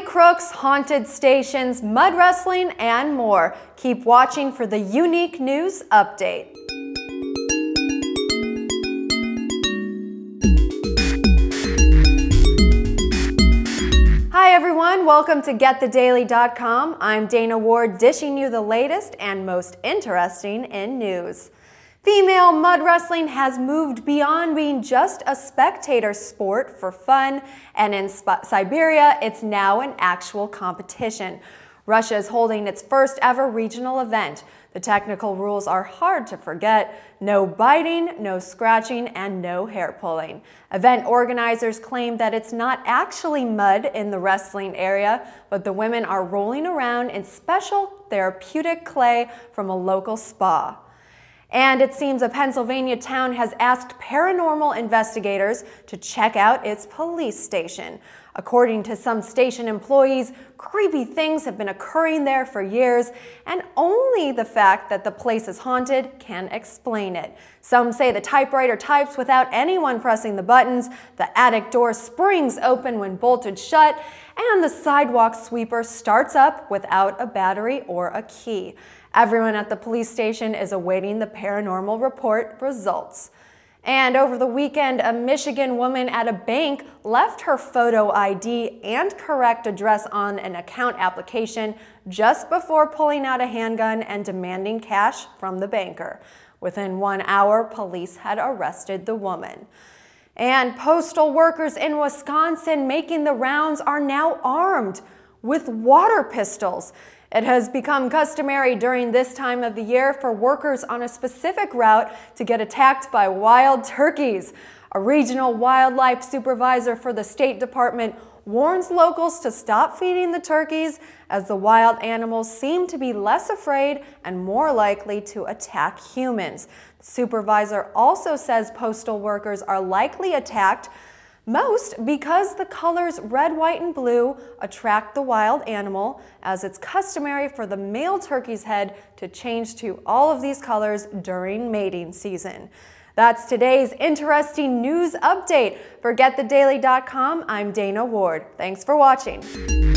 Crooks, haunted stations, mud wrestling, and more. Keep watching for the unique news update. Hi everyone, welcome to GetTheDaily.com. I'm Dana Ward, dishing you the latest and most interesting in news. Female mud wrestling has moved beyond being just a spectator sport for fun, and in Siberia, it's now an actual competition. Russia is holding its first ever regional event. The technical rules are hard to forget. No biting, no scratching, and no hair pulling. Event organizers claim that it's not actually mud in the wrestling area, but the women are rolling around in special therapeutic clay from a local spa. And it seems a Pennsylvania town has asked paranormal investigators to check out its police station. According to some station employees, creepy things have been occurring there for years, and only the fact that the place is haunted can explain it. Some say the typewriter types without anyone pressing the buttons, the attic door springs open when bolted shut, and the sidewalk sweeper starts up without a battery or a key. Everyone at the police station is awaiting the paranormal report results. And over the weekend, a Michigan woman at a bank left her photo ID and correct address on an account application just before pulling out a handgun and demanding cash from the banker. Within one hour, police had arrested the woman. And postal workers in Wisconsin making the rounds are now armed with water pistols. It has become customary during this time of the year for workers on a specific route to get attacked by wild turkeys. A regional wildlife supervisor for the State Department warns locals to stop feeding the turkeys as the wild animals seem to be less afraid and more likely to attack humans. The supervisor also says postal workers are likely attacked most because the colors red, white, and blue attract the wild animal, as it's customary for the male turkey's head to change to all of these colors during mating season. That's today's interesting news update. For GetTheDaily.com, I'm Dana Ward. Thanks for watching.